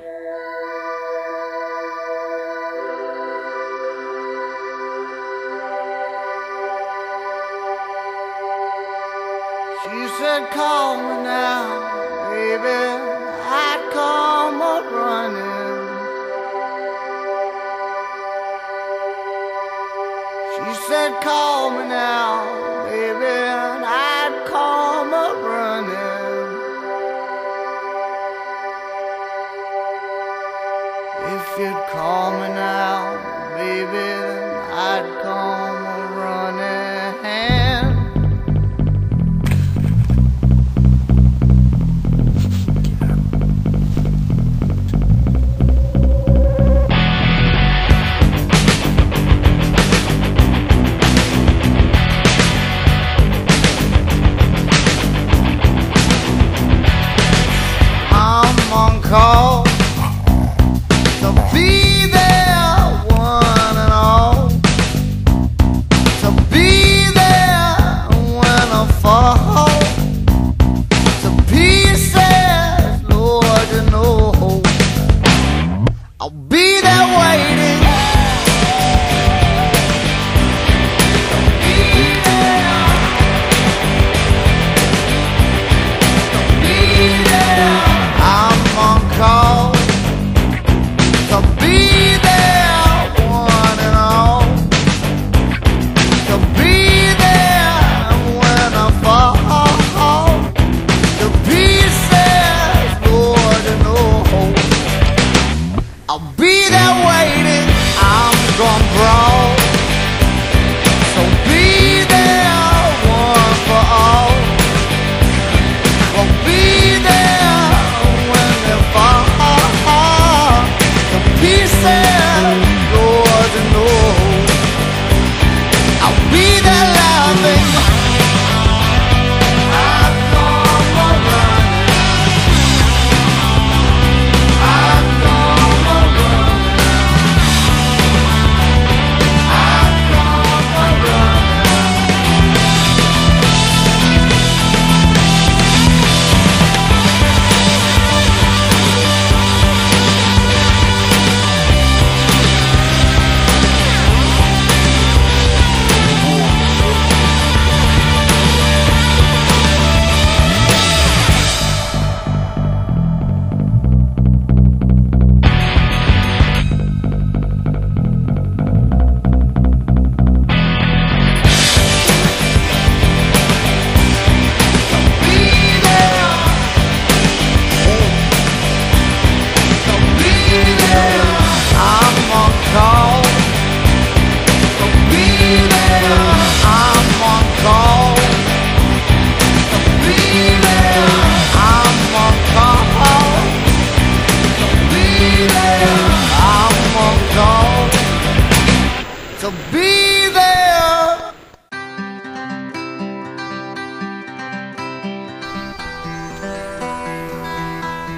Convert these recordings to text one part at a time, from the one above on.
She said, call me now, baby. I come up running. She said, call me now. If you'd call me now, baby, then I'd call. be be there.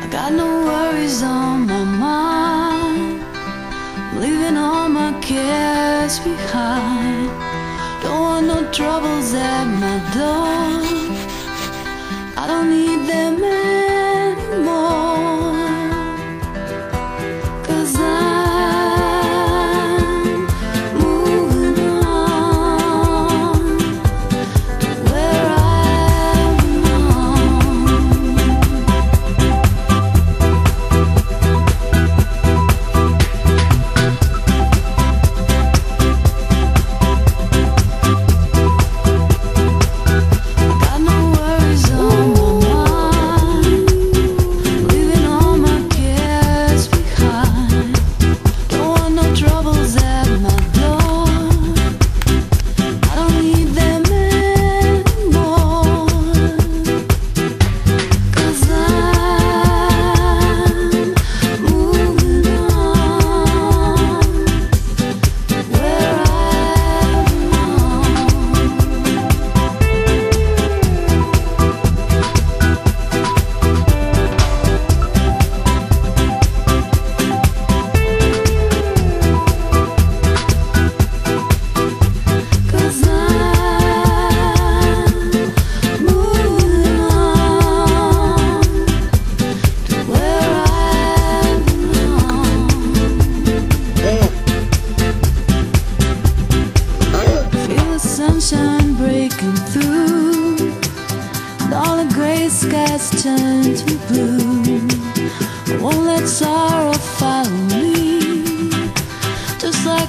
I got no worries on my mind. Leaving all my cares behind. Don't want no troubles at my door. I don't need them. Anymore.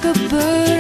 A bird.